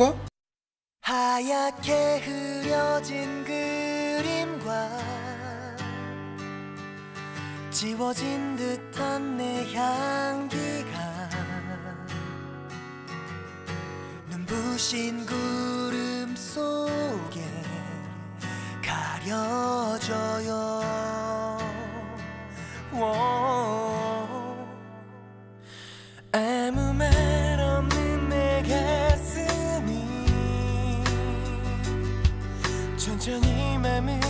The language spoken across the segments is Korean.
Quoi 하얗게 흐려진 그림과 지워진 듯한 내 향기가 눈부신 구름 속에 가려져요. 천천히 맘을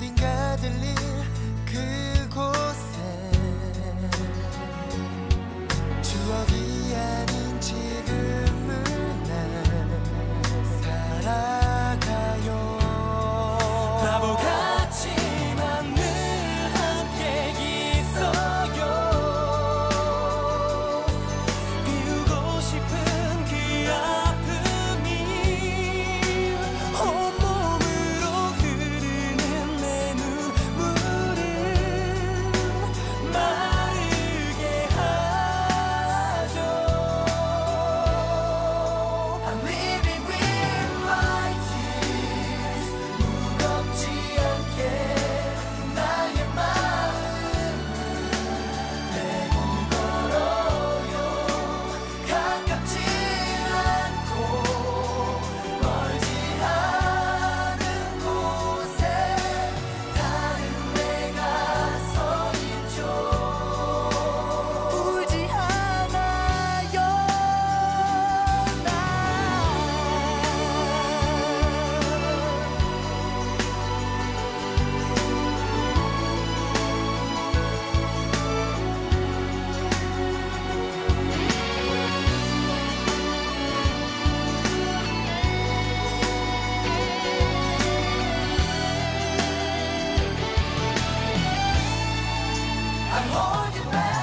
어딘가 들릴 그 I'm holding back.